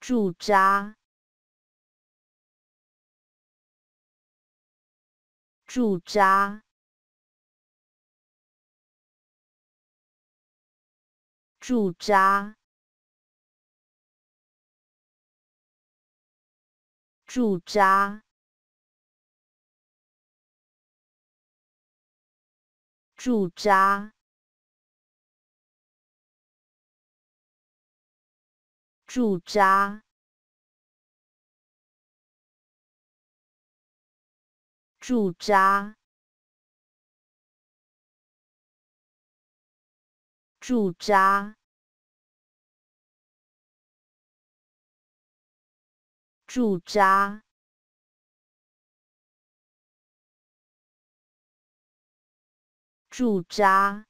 驻扎，驻扎，驻扎，驻扎。驻扎，驻扎，驻扎，驻扎，驻扎。驻扎，